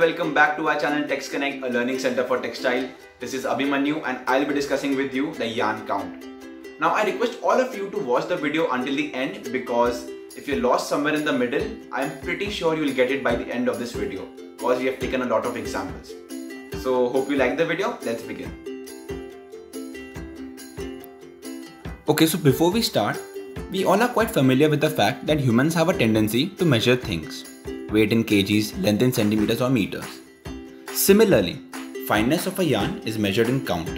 welcome back to our channel Tex Connect, a learning center for textile. This is Abhimanyu and I'll be discussing with you the yarn count. Now I request all of you to watch the video until the end because if you're lost somewhere in the middle, I'm pretty sure you'll get it by the end of this video because we have taken a lot of examples. So hope you like the video, let's begin. Okay, so before we start, we all are quite familiar with the fact that humans have a tendency to measure things weight in kgs, length in centimeters or meters. Similarly, fineness of a yarn is measured in count.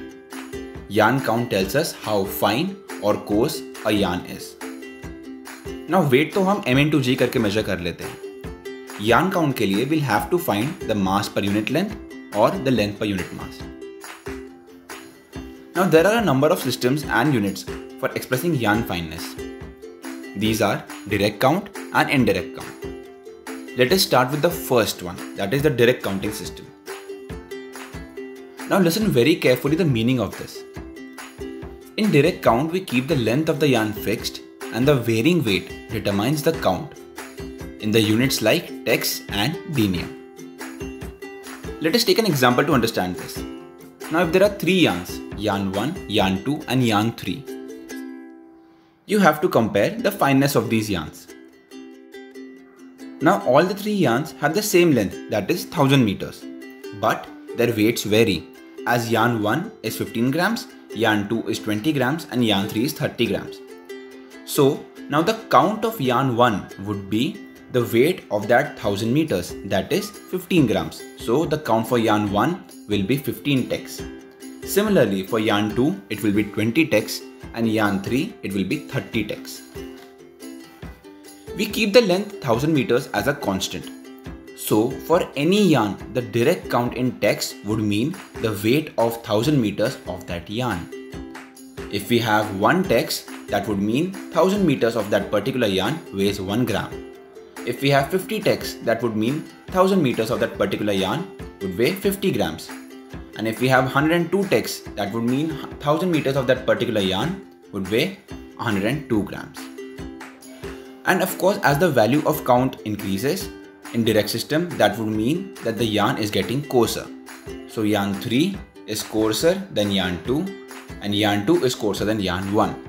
Yarn count tells us how fine or coarse a yarn is. Now weight तो हम m into g करके measure कर लेते हैं yarn count के लिए we'll have to find the mass per unit length or the length per unit mass. Now there are a number of systems and units for expressing yarn fineness. These are direct count and indirect count. Let us start with the first one, that is the direct counting system. Now listen very carefully the meaning of this. In direct count, we keep the length of the yarn fixed and the varying weight determines the count in the units like tex and denier. Let us take an example to understand this. Now if there are three yarns, yarn 1, yarn 2 and yarn 3, you have to compare the fineness of these yarns. Now all the three yarns have the same length that is 1000 meters. But their weights vary as yarn 1 is 15 grams, yarn 2 is 20 grams and yarn 3 is 30 grams. So now the count of yarn 1 would be the weight of that 1000 meters that is 15 grams. So the count for yarn 1 will be 15 tex. Similarly for yarn 2 it will be 20 tex and yarn 3 it will be 30 tex. We keep the length 1000 meters as a constant. So for any yarn, the direct count in tex would mean the weight of 1000 meters of that yarn. If we have 1 tex, that would mean 1000 meters of that particular yarn weighs 1 gram. If we have 50 tex, that would mean 1000 meters of that particular yarn would weigh 50 grams. And if we have 102 tex, that would mean 1000 meters of that particular yarn would weigh 102 grams. And of course, as the value of count increases in direct system, that would mean that the yarn is getting coarser. So yarn 3 is coarser than yarn 2 and yarn 2 is coarser than yarn 1.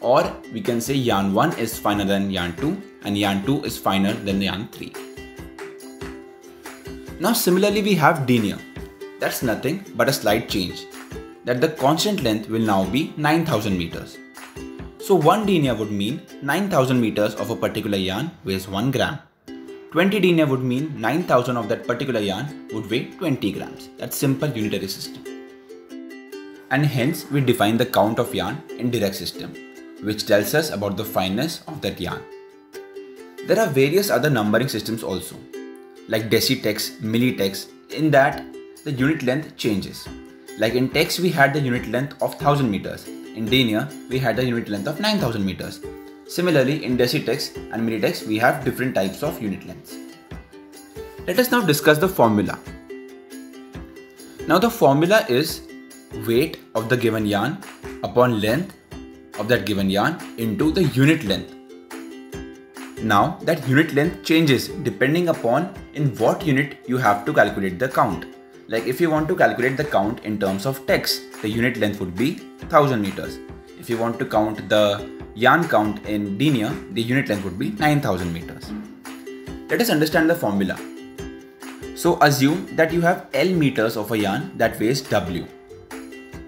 Or we can say yarn 1 is finer than yarn 2 and yarn 2 is finer than yarn 3. Now similarly we have denier. That's nothing but a slight change that the constant length will now be 9000 meters. So 1 denier would mean 9000 meters of a particular yarn weighs 1 gram. 20 denier would mean 9000 of that particular yarn would weigh 20 grams. That's simple unitary system. And hence we define the count of yarn in direct system, which tells us about the fineness of that yarn. There are various other numbering systems also, like decitex, millitex, in that the unit length changes. Like in tex we had the unit length of 1000 meters, in denier, we had a unit length of 9000 meters. Similarly, in Decitex and Millitex, we have different types of unit lengths. Let us now discuss the formula. Now the formula is weight of the given yarn upon length of that given yarn into the unit length. Now that unit length changes depending upon in what unit you have to calculate the count. Like if you want to calculate the count in terms of tex, the unit length would be 1000 meters. If you want to count the yarn count in denier, the unit length would be 9000 meters. Let us understand the formula. So assume that you have L meters of a yarn that weighs W.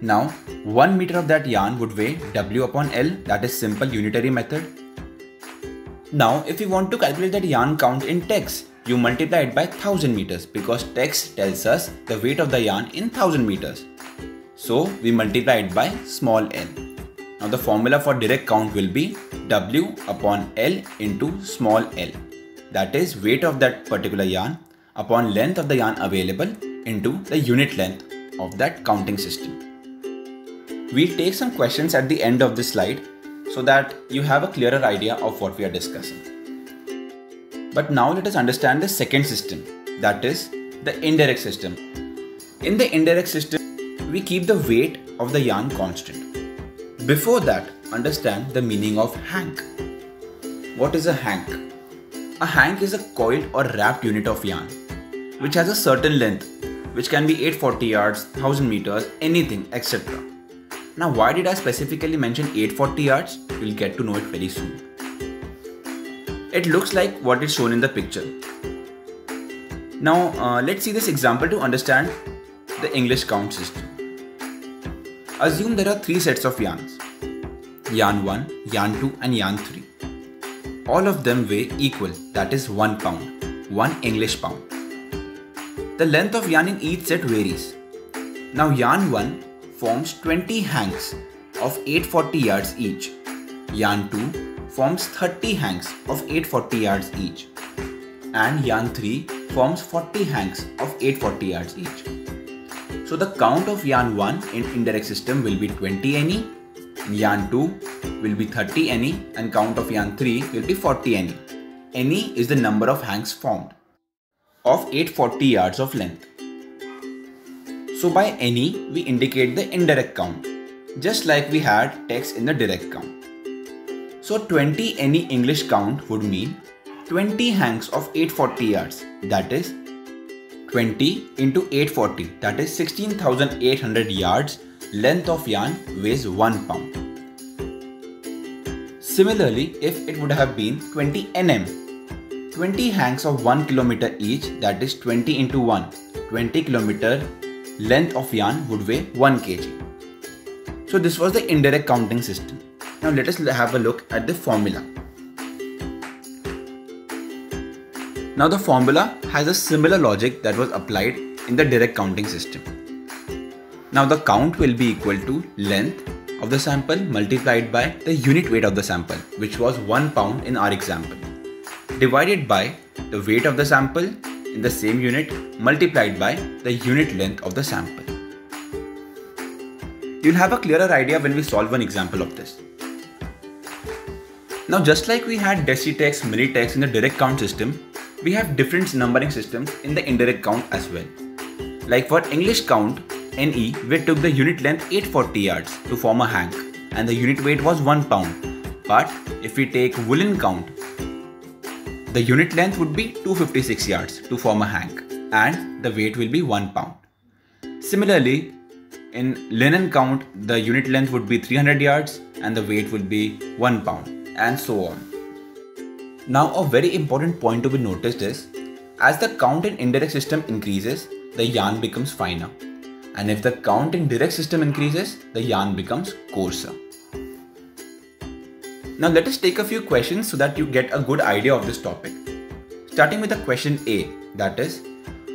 Now 1 meter of that yarn would weigh W upon L that is simple unitary method. Now if you want to calculate that yarn count in tex, you multiply it by 1000 meters because tex tells us the weight of the yarn in 1000 meters. So we multiply it by small l. Now the formula for direct count will be W upon L into small l. That is weight of that particular yarn upon length of the yarn available into the unit length of that counting system. We'll take some questions at the end of this slide so that you have a clearer idea of what we are discussing. But now let us understand the second system, that is the indirect system. In the indirect system, we keep the weight of the yarn constant. Before that, understand the meaning of hank. What is a hank? A hank is a coiled or wrapped unit of yarn. which has a certain length, which can be 840 yards, 1000 meters, anything, etc. Now, why did I specifically mention 840 yards? You'll get to know it very soon. It looks like what is shown in the picture. Now, uh, let's see this example to understand the English count system. Assume there are three sets of yarns yarn 1, yarn 2, and yarn 3. All of them weigh equal, that is 1 pound, 1 English pound. The length of yarn in each set varies. Now, yarn 1 forms 20 hanks of 840 yards each. Yarn 2 forms 30 hanks of 840 yards each. And yarn 3 forms 40 hanks of 840 yards each. So the count of yarn 1 in indirect system will be 20 NE, yarn 2 will be 30 NE and count of yarn 3 will be 40 NE. NE is the number of hanks formed of 840 yards of length. So by NE, we indicate the indirect count, just like we had tex in the direct count. So 20 NE English count would mean 20 hanks of 840 yards, that is 20 into 840, that is 16,800 yards length of yarn weighs 1 pound. Similarly, if it would have been 20 nm, 20 hanks of 1 kilometer each, that is 20 into 1, 20 kilometer length of yarn would weigh 1 kg. So this was the indirect counting system. Now let us have a look at the formula. Now the formula has a similar logic that was applied in the direct counting system. Now the count will be equal to length of the sample multiplied by the unit weight of the sample which was 1 pound in our example divided by the weight of the sample in the same unit multiplied by the unit length of the sample. You'll have a clearer idea when we solve one example of this. Now just like we had decitex, minitex in the direct count system, we have different numbering systems in the indirect count as well. Like for English count, NE, we took the unit length 840 yards to form a hank and the unit weight was 1 pound. But if we take woolen count, the unit length would be 256 yards to form a hank and the weight will be 1 pound. Similarly, in linen count, the unit length would be 300 yards and the weight would be 1 pound and so on. Now a very important point to be noticed is, as the count in indirect system increases, the yarn becomes finer. And if the count in direct system increases, the yarn becomes coarser. Now let us take a few questions so that you get a good idea of this topic. Starting with the question A, that is,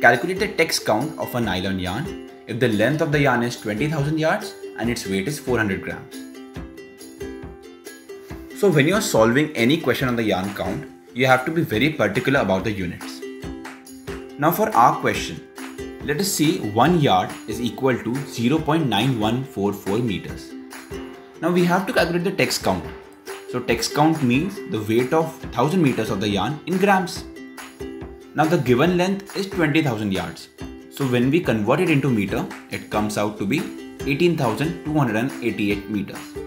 calculate the tex count of a nylon yarn if the length of the yarn is 20,000 yards and its weight is 400 grams. So when you are solving any question on the yarn count, you have to be very particular about the units. Now for our question, let us see 1 yard is equal to 0.9144 meters. Now we have to calculate the tex count so tex count means the weight of 1000 meters of the yarn in grams. Now the given length is 20,000 yards. So when we convert it into meter, it comes out to be 18,288 meters.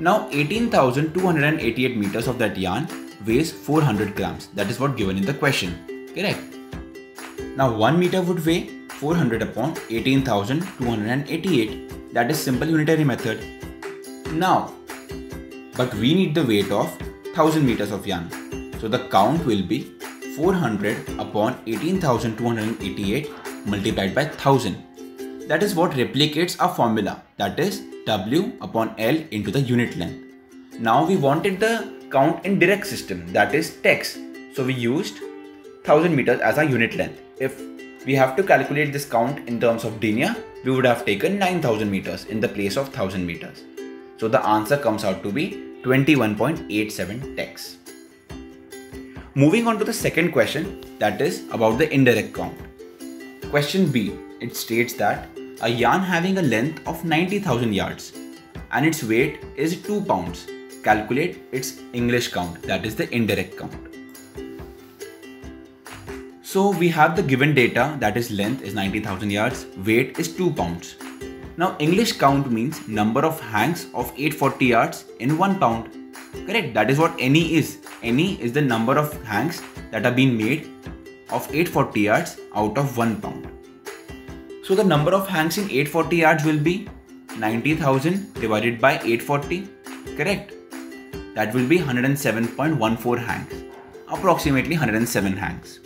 Now 18,288 meters of that yarn weighs 400 grams. That is what given in the question. Correct. Now 1 meter would weigh 400 upon 18,288. That is simple unitary method. Now but we need the weight of 1000 meters of yarn. So the count will be 400 upon 18,288 multiplied by 1000. That is what replicates our formula that is W upon L into the unit length. Now we wanted the count in direct system that is tex. So we used 1000 meters as our unit length. If we have to calculate this count in terms of denier, we would have taken 9000 meters in the place of 1000 meters. So the answer comes out to be 21.87 tex. Moving on to the second question that is about the indirect count. Question B it states that a yarn having a length of 90,000 yards and its weight is 2 pounds. Calculate its English count that is the indirect count. So we have the given data that is length is 90,000 yards, weight is 2 pounds. Now English count means number of hanks of 840 yards in 1 pound. Correct, that is what NE is. NE is the number of hanks that are being made of 840 yards out of 1 pound. So the number of hanks in 840 yards will be 90,000 divided by 840, correct? That will be 107.14 hanks, approximately 107 hanks.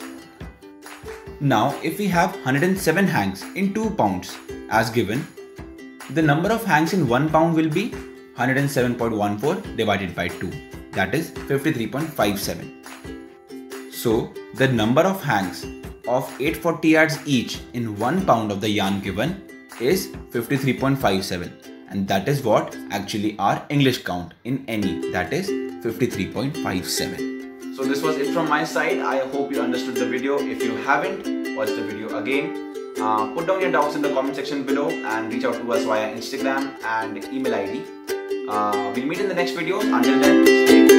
Now if we have 107 hanks in 2 pounds as given, the number of hanks in 1 pound will be 107.14 divided by 2 that is 53.57. So the number of hanks of 840 yards each in 1 pound of the yarn given is 53.57 and that is what actually our English count in NE that is 53.57. So this was it from my side. I hope you understood the video. If you haven't, watch the video again. Uh, put down your doubts in the comment section below and reach out to us via Instagram and email ID. Uh, we'll meet in the next video. Until then, stay